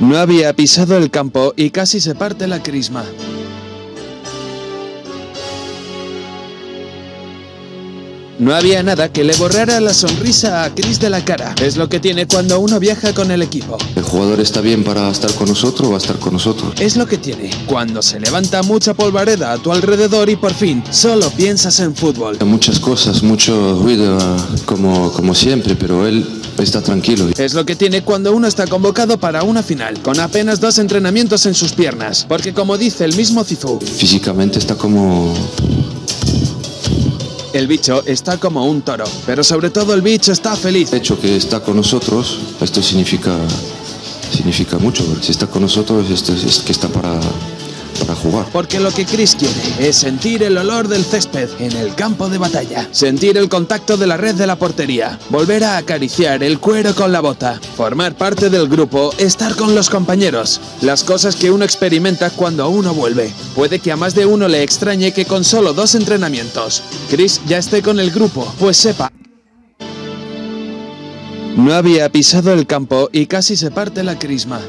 No había pisado el campo y casi se parte la crisma. No había nada que le borrara la sonrisa a Chris de la cara. Es lo que tiene cuando uno viaja con el equipo. ¿El jugador está bien para estar con nosotros o va a estar con nosotros? Es lo que tiene cuando se levanta mucha polvareda a tu alrededor y por fin solo piensas en fútbol. Muchas cosas, mucho ruido como, como siempre, pero él está tranquilo. Es lo que tiene cuando uno está convocado para una final, con apenas dos entrenamientos en sus piernas, porque como dice el mismo Cizú, Físicamente está como... el bicho está como un toro, pero sobre todo el bicho está feliz. El hecho que está con nosotros, esto significa, significa mucho, si está con nosotros esto es, es que está para Porque lo que Chris quiere es sentir el olor del césped en el campo de batalla, sentir el contacto de la red de la portería, volver a acariciar el cuero con la bota, formar parte del grupo, estar con los compañeros, las cosas que uno experimenta cuando uno vuelve. Puede que a más de uno le extrañe que con solo dos entrenamientos, Chris ya esté con el grupo, pues sepa. No había pisado el campo y casi se parte la crisma.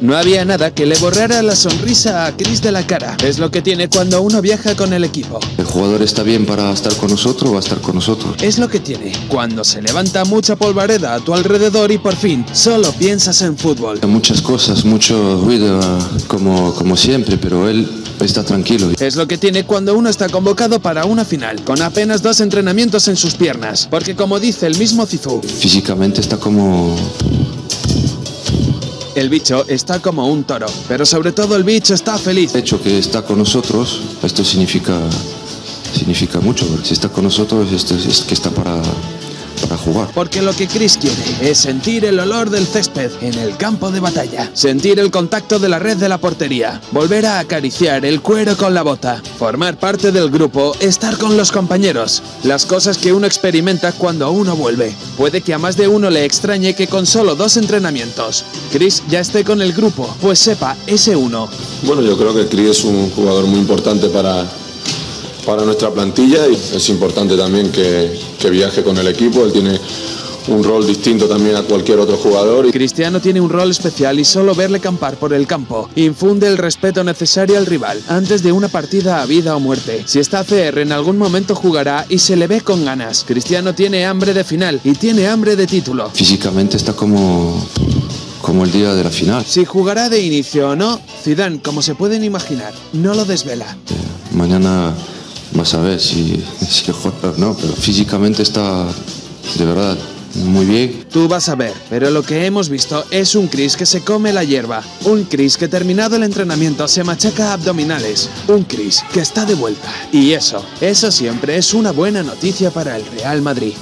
No había nada que le borrara la sonrisa a Chris de la cara. Es lo que tiene cuando uno viaja con el equipo. ¿El jugador está bien para estar con nosotros o va a estar con nosotros? Es lo que tiene cuando se levanta mucha polvareda a tu alrededor y por fin solo piensas en fútbol. Muchas cosas, mucho ruido como, como siempre, pero él está tranquilo. Es lo que tiene cuando uno está convocado para una final, con apenas dos entrenamientos en sus piernas, porque como dice el mismo Cizú, Físicamente está como... el bicho está como un toro, pero sobre todo el bicho está feliz. El hecho que está con nosotros, esto significa, significa mucho, si está con nosotros esto es, es que está para, para jugar. Porque lo que Chris quiere es sentir el olor del césped en el campo de batalla, sentir el contacto de la red de la portería, volver a acariciar el cuero con la bota, formar parte del grupo, estar con los compañeros, las cosas que uno experimenta cuando uno vuelve. Puede que a más de uno le extrañe que con solo dos entrenamientos, Chris ya esté con el grupo, pues sepa, ese uno. Bueno, yo creo que Cris es un jugador muy importante para, para nuestra plantilla y es importante también que, que viaje con el equipo. Él tiene un rol distinto también a cualquier otro jugador. y- Cristiano tiene un rol especial y solo verle campar por el campo infunde el respeto necesario al rival antes de una partida a vida o muerte. Si está CR en algún momento jugará y se le ve con ganas. Cristiano tiene hambre de final y tiene hambre de título. Físicamente está como, como el día de la final. Si jugará de inicio o no, Zidane, como se pueden imaginar, no lo desvela. Eh, mañana vas a ver si, si juega no, pero físicamente está de verdad muy bien. Tú vas a ver, pero lo que hemos visto es un Chris que se come la hierba, un Chris que terminado el entrenamiento se machaca abdominales, un Chris que está de vuelta. Y eso, eso siempre es una buena noticia para el Real Madrid.